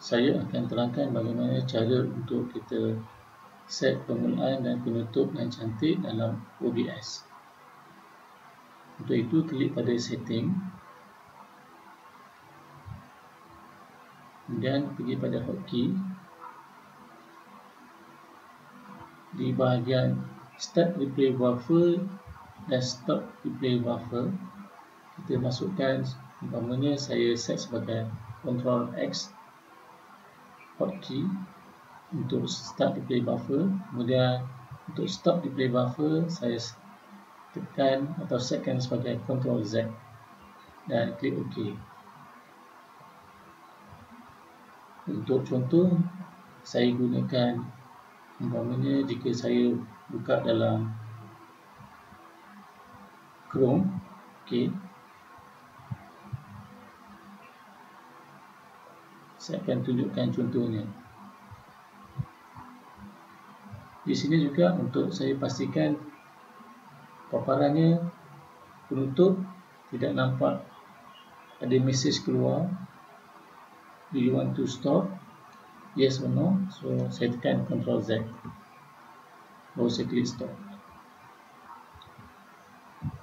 saya akan terangkan bagaimana cara untuk kita set permulaan dan penutup yang cantik dalam OBS. Untuk itu, klik pada setting. Kemudian pergi pada hotkey. Di bahagian start replay buffer dan stop replay buffer, kita masukkan umpamanya saya set sebagai Ctrl X hotkey untuk start display buffer kemudian untuk stop display buffer saya tekan atau setkan sebagai Ctrl Z dan klik OK untuk contoh saya gunakan umpamanya jika saya buka dalam Chrome okay. Saya akan tunjukkan contohnya. Di sini juga untuk saya pastikan paparannya penutup tidak nampak ada mesej keluar. Do you want to stop yes or no so saya tekan Ctrl Z. Baru saya klik stop